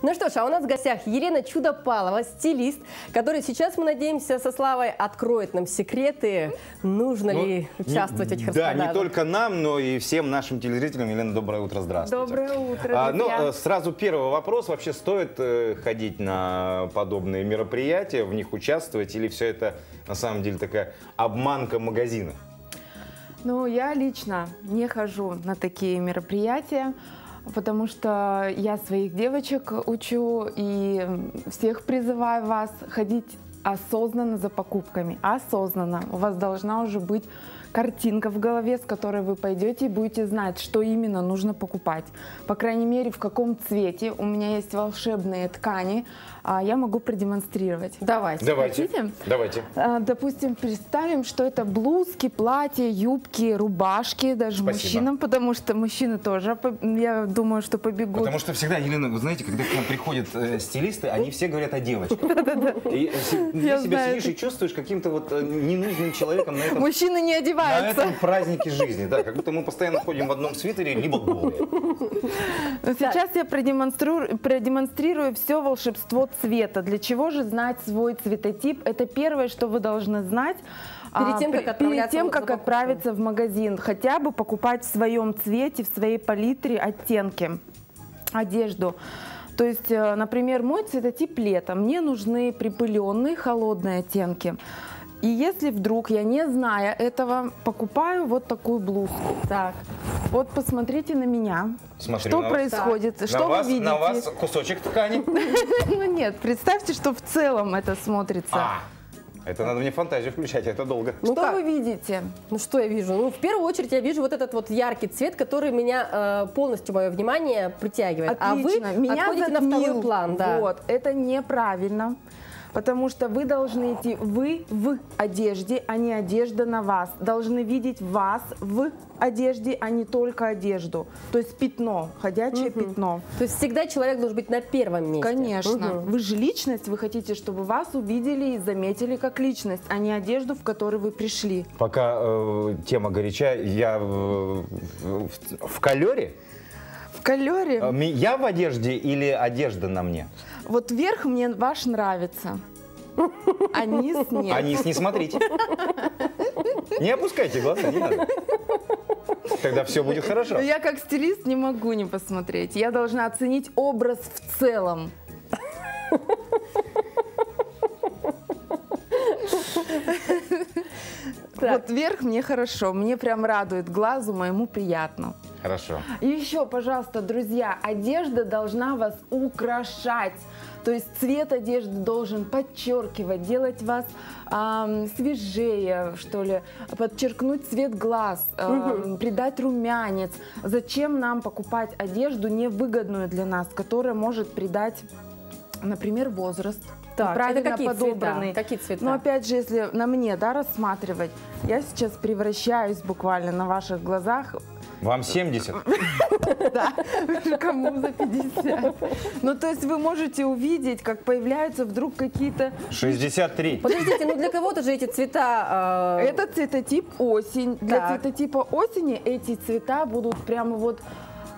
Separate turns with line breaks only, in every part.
Ну что ж, а у нас в гостях Елена Чудопалова, стилист, который сейчас, мы надеемся, со Славой откроет нам секреты, нужно
Ну,
ли участвовать в этих
Да, не только нам, но и всем нашим телезрителям. Елена, доброе утро, здравствуйте.
Доброе утро,
А, ну,
друзья.
э, сразу первый вопрос. Вообще стоит э, ходить на подобные мероприятия, в них участвовать, или все это на самом деле такая обманка магазина?
Ну, я лично не хожу на такие мероприятия, потому что я своих девочек учу и всех призываю вас ходить осознанно за покупками. Осознанно. У вас должна уже быть картинка в голове, с которой вы пойдете и будете знать, что именно нужно покупать. По крайней мере, в каком цвете. У меня есть волшебные ткани, а я могу продемонстрировать.
Давайте.
Давайте.
Хотите?
Давайте.
А, Допустим, представим, что это блузки, платья, юбки, рубашки, даже
Спасибо.
мужчинам, потому что мужчины тоже, я думаю, что побегут.
Потому что всегда, Елена, вы знаете, когда к нам приходят э, стилисты, они все говорят о девочках. И ты себя сидишь и чувствуешь каким-то вот э, ненужным человеком на этом
Мужчины не
На
одеваются.
этом празднике жизни, да, как будто мы постоянно ходим в одном свитере, либо голые.
Сейчас я продемонстрирую, продемонстрирую все волшебство цвета. Для чего же знать свой цветотип? Это первое, что вы должны знать.
Перед
а,
тем, как
перед тем, как отправиться в магазин. Хотя бы покупать в своем цвете, в своей палитре оттенки, одежду. То есть, э, например, мой цветотип лета. Мне нужны припыленные, холодные оттенки. И если вдруг я, не зная этого, покупаю вот такую блузку. Так, вот посмотрите на меня.
Смотрю
что
на вас.
происходит?
На
Что
вас,
вы видите?
на вас кусочек ткани.
Ну нет, представьте, что в целом это смотрится.
Это надо мне фантазию включать, это долго.
Ну
что
как?
вы видите?
Ну что я вижу? Ну, в первую очередь я вижу вот этот вот яркий цвет, который меня э, полностью мое внимание притягивает.
Отлично.
А вы
Меня
отходите на второй план, да.
Вот, это неправильно. Потому что вы должны идти, вы в одежде, а не одежда на вас. Должны видеть вас в одежде, а не только одежду. То есть пятно, ходячее пятно.
То есть всегда человек должен быть на первом месте.
Конечно.
Мгм.
Вы же личность, вы хотите, чтобы вас увидели и заметили как личность, а не одежду, в которой вы пришли.
Пока э, тема горяча, я э, в, в колере.
В колере,
ми- Я в одежде или одежда на мне?
вот верх мне ваш нравится, а низ нет.
А низ не смотрите. Не опускайте глаза, не надо. Тогда все будет хорошо.
Я как стилист не могу не посмотреть. Я должна оценить образ в целом. Вот верх мне хорошо, мне прям радует глазу, моему приятно.
Хорошо.
И еще, пожалуйста, друзья, одежда должна вас украшать. То есть цвет одежды должен подчеркивать, делать вас ам, свежее, что ли, подчеркнуть цвет глаз, ам, придать румянец. Зачем нам покупать одежду невыгодную для нас, которая может придать, например, возраст?
Так, это
неправильно
какие
подобранный.
цвета? Какие цвета?
Но опять же, если на мне да, рассматривать, я сейчас превращаюсь буквально на ваших глазах
Вам 70?
да, кому за 50. Ну, то есть вы можете увидеть, как появляются вдруг какие-то...
63.
Подождите, ну для кого-то же эти цвета... э,
Это цветотип осень. Для
Так.
цветотипа осени эти цвета будут прямо вот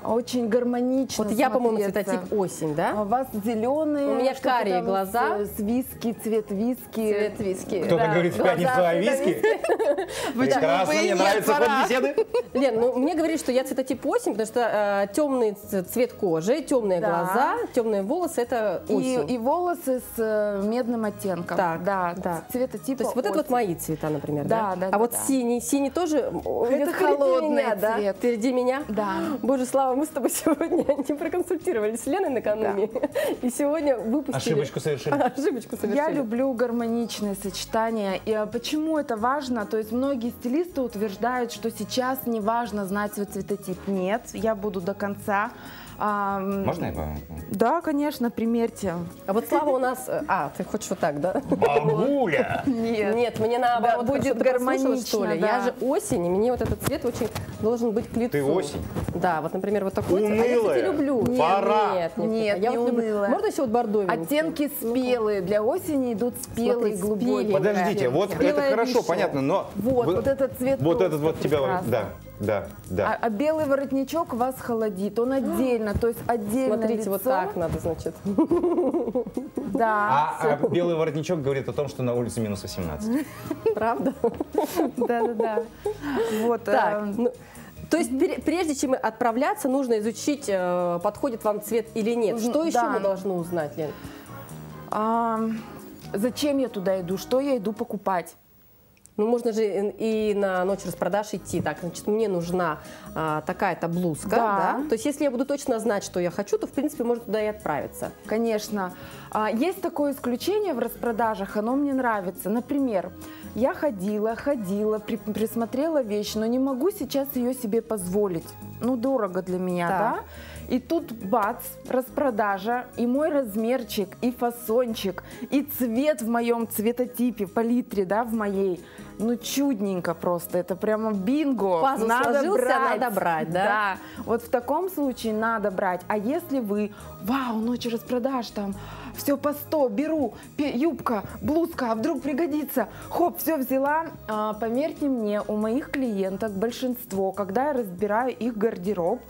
очень гармонично
Вот я, по-моему, цветотип осень,
А
да?
У вас зеленые.
У меня карие глаза.
С, с виски, цвет виски.
Цвет виски.
Кто-то
Да,
говорит в пятницу о виске. Прекрасно,
Вы
мне
нет,
нравится ход беседы.
Лен, ну мне говорили, что я цветотип осень, потому что э, темный цвет кожи, темные глаза, темные волосы – это осень.
и волосы с э, медным оттенком.
Так,
да,
да.
цветотипа
То есть вот это вот мои цвета, например, да?
Да, да,
А вот синий, синий тоже впереди
холодный
да?
цвет.
Впереди меня?
Да.
Боже, Слава, мы с тобой сегодня не проконсультировались сЛеной накануне. И сегодня выпустили...
Ошибочку совершили.
Ошибочку совершили.
Я люблю гармоничное сочетание. И а, почему это важно? То есть многие стилисты утверждают, что сейчас не важно знать свой цветотип. Нет, я буду до конца. А,
Можно я по-
Да, конечно, примерьте.
А вот Слава у нас... э, А, ты хочешь вот так, да?
Бабуля!
Нет.
Нет, мне наоборот,
Да, будет гармонично,
что ли.
да.
Я же осень, и мне вот этот цвет очень должен быть к лицу.
Ты осень?
Да, вот, например, вот такой цвет. А я,
Унылая.
кстати, люблю.
Нет, Пора.
Нет, нет,
Нет,
я
не
вот люблю.
унылая.
Можно еще вот бордовенький?
Оттенки спелые. Для осени идут спелые,
Смотри,
глубокие.
Подождите, вот
оттенки.
это хорошо,
вишня.
понятно, но...
Вот,
вы-
вот этот цвет
Вот этот вот тебя... Да. Да, да.
А, а белый воротничок вас холодит, он отдельно, то есть отдельно
Смотрите,
лицо.
вот так надо, значит.
Да,
А, а белый воротничок говорит о том, что на улице минус 18.
Правда?
да, да, да. Вот.
Так,
э,
ну, то есть прежде чем отправляться, нужно изучить, э, подходит вам цвет или нет. Что еще
да.
мы должны узнать, Лен?
а, зачем я туда иду? Что я иду покупать?
Ну, можно же и на ночь распродаж идти. Так, значит, мне нужна а, такая-то блузка,
Да.
да. То есть, если я буду точно знать, что я хочу, то, в принципе, можно туда и отправиться.
Конечно. А, Есть такое исключение в распродажах, оно мне нравится. Например, я ходила, ходила, при- присмотрела вещь, но не могу сейчас ее себе позволить. Ну, дорого для меня,
Так.
да? И тут бац, распродажа, и мой размерчик, и фасончик, и цвет в моем цветотипе, палитре, да, в моей. Ну, чудненько просто, это прямо бинго.
Пазл сложился, надо брать, да?
Да, вот в таком случае надо брать. А если вы, вау, ночь распродаж там, все по 100, беру, юбка, блузка, а вдруг пригодится, хоп, все взяла. А, поверьте мне, у моих клиенток большинство, когда я разбираю их гардероб,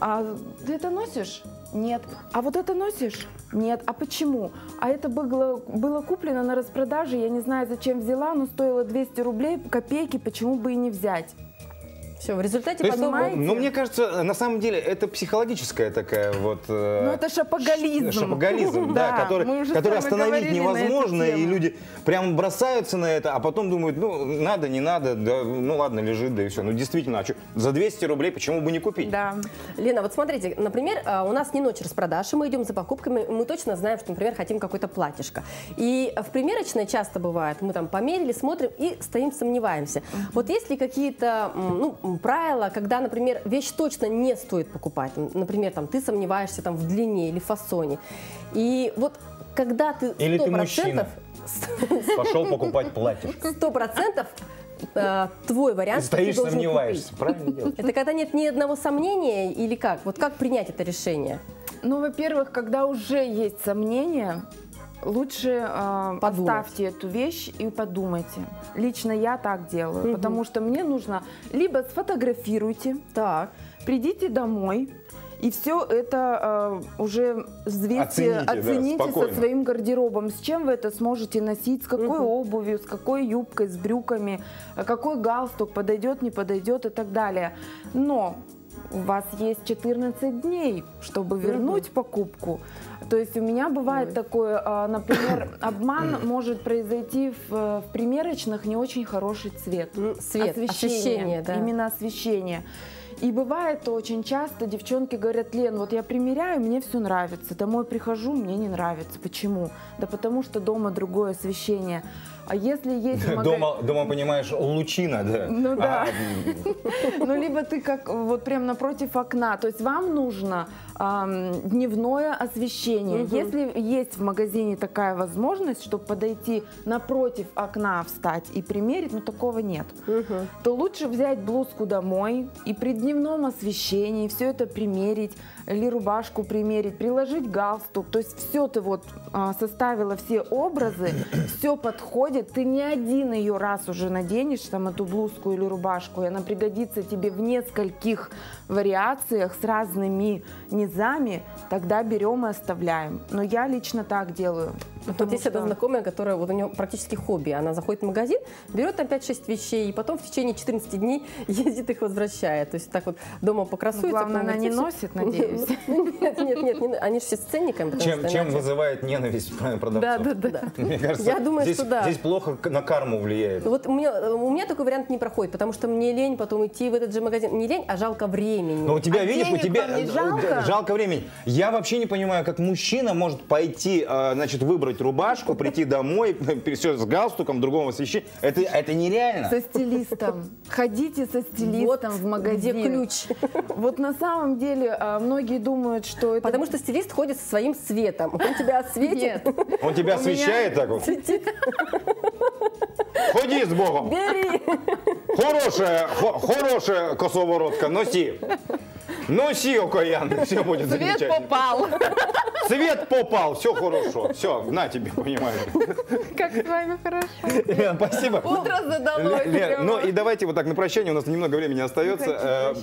а ты это носишь? Нет. А вот это носишь? Нет. А почему? А это было, было куплено на распродаже, я не знаю, зачем взяла, но стоило 200 рублей, копейки, почему бы и не взять?
Все, в результате
То есть,
подобного...
понимаете?
ну, мне кажется, на самом деле это психологическая такая вот... э,
Ну, это шапоголизм.
Шапоголизм, да, который, который остановить невозможно, и люди прям бросаются на это, а потом думают, ну, надо, не надо, да, ну, ладно, лежит, да и все. Ну, действительно, а чё, за 200 рублей почему бы не купить?
Да.
Лена, вот смотрите, например, а, у нас не ночь распродаж, мы идем за покупками, мы точно знаем, что, например, хотим какое-то платьишко. И в примерочной часто бывает, мы там померили, смотрим и стоим, сомневаемся. Вот есть ли какие-то ну, правила, когда, например, вещь точно не стоит покупать? Например, там, ты сомневаешься там, в длине или фасоне. И вот когда ты
Или ты
100%,
мужчина. Пошел покупать платье.
сто процентов э, твой вариант, ты
Стоишь,
должен
сомневаешься.
купить.
Правильно делаешь.
Это когда нет ни одного сомнения или как? Вот как принять это решение?
Ну, во-первых, когда уже есть сомнения, лучше э,
Подумать.
поставьте эту вещь и подумайте. Лично я так делаю,
Мгм.
потому что мне нужно либо сфотографируйте,
Так.
придите домой. И все это э, уже взвесьте,
Оцените, да,
оцените
спокойно.
со своим гардеробом, с чем вы это сможете носить, с какой
Мгм.
обувью, с какой юбкой, с брюками, э, какой галстук подойдет, не подойдет и так далее. Но у вас есть 14 дней, чтобы вернуть покупку. То есть у меня бывает такое, а, например, обман может произойти в, э, в примерочных не очень хороший цвет.
М, Свет, освещение, да.
Именно освещение. И бывает очень часто девчонки говорят, Лен, вот я примеряю, мне все нравится. Домой прихожу, мне не нравится. Почему? Да потому что дома другое освещение. А если есть в мага-
Дома, дома, понимаешь, лучина, да.
Ну да.
А, м,
Ну, либо ты как вот прям напротив окна. То есть вам нужно дневное освещение. Если есть в магазине такая возможность, чтобы подойти напротив окна, встать и примерить, но такого нет то лучше взять блузку домой и при дневном освещении все это примерить, или рубашку примерить, приложить галстук. То есть все ты вот а, составила, все образы, все подходит. Ты не один ее раз уже наденешь, там, эту блузку или рубашку, и она пригодится тебе в нескольких вариациях с разными низами, тогда берем и оставляем. Но я лично так делаю.
Вот есть одна
что-
знакомая, которая вот у нее практически хобби. Она заходит в магазин, берет там 5-6 вещей, и потом в течение 14 дней ездит их возвращает. То есть так вот дома покрасуется.
Главное, она не
конвертируется.
носит, надеюсь.
Нет, нет, нет, не- они же все с ценниками.
Чем,
что
чем
иначе-
вызывает ненависть продавцов?
Да, да, да.
Мне кажется,
Я думаю,
здесь,
что да.
здесь плохо на карму влияет.
Вот у меня, у меня такой вариант не проходит, потому что мне лень потом идти в этот же магазин. Не лень, а жалко времени.
Но у тебя,
А
видишь, у тебя э,
жалко?
жалко времени. Я вообще не понимаю, как мужчина может пойти, э, значит, выбрать рубашку, прийти домой, все с галстуком, другого освещения. Это, это нереально.
Со стилистом. Ходите со стилистом
Вот
в магазин.
где ключ.
Вот на самом деле а, многие думают, что это...
Потому что стилист ходит со своим светом. Он тебя осветит.
Нет.
Он тебя освещает так вот.
Светит.
Ходи с Богом.
Бери.
Хорошая, хо- хорошая косоворотка, носи. Носи, окаянный, все будет
Свет
замечательно.
попал.
Цвет попал, все хорошо. Все, на тебе, понимаешь.
Как с вами хорошо.
Лен, спасибо.
Утро задалось.
Лен, ну и давайте вот так на прощание, у нас немного времени остается. Э,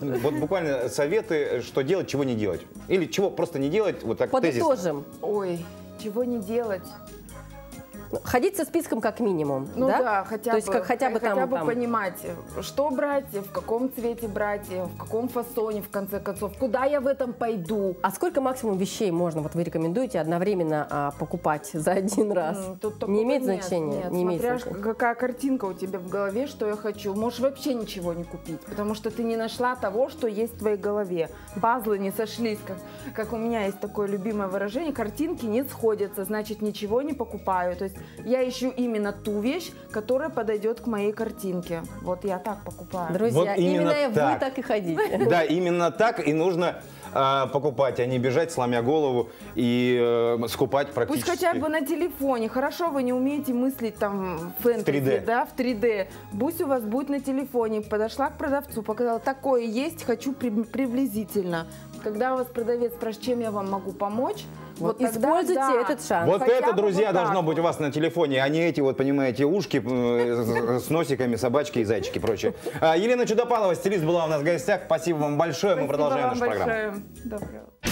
э, Вот буквально советы, что делать, чего не делать. Или чего просто не делать, вот так тезис.
Подытожим.
Ой, чего не делать?
Ходить со списком как минимум.
Ну да,
да,
хотя
То есть как хотя бы
хотя
там,
бы
там.
понимать, что брать, в каком цвете брать, в каком фасоне, в конце концов, куда я в этом пойду.
А сколько максимум вещей можно, вот вы рекомендуете одновременно а, покупать за один раз?
Тут
не имеет
нет,
значения?
Нет,
не имеет
смотря
значения.
какая картинка у тебя в голове, что я хочу. Можешь вообще ничего не купить, потому что ты не нашла того, что есть в твоей голове. Пазлы не сошлись, как, как у меня есть такое любимое выражение, картинки не сходятся, значит ничего не покупаю. То есть я ищу именно ту вещь, которая подойдет к моей картинке. Вот я так покупаю.
Друзья,
Вот именно
именно,
так.
вы так и ходите.
Да, именно так и нужно э, покупать, а не бежать, сломя голову и э, скупать
Пусть
практически.
хотя бы на телефоне. Хорошо, вы не умеете мыслить там в фэнтези,
3D.
да, в 3D. Пусть у вас будет на телефоне. Подошла к продавцу, показала, такое есть, хочу при- приблизительно. Когда у вас продавец спрашивает, чем я вам могу помочь, вот,
Вот используйте
да.
этот шанс.
Вот
Хотя
это, друзья,
вот
должно быть у вас на телефоне, а не эти вот, понимаете, ушки э, с- носиками, собачки и зайчики и прочее. А, Елена Чудопалова, стилист, была у нас в гостях. Спасибо вам большое. Мы продолжаем нашу программу.
утро.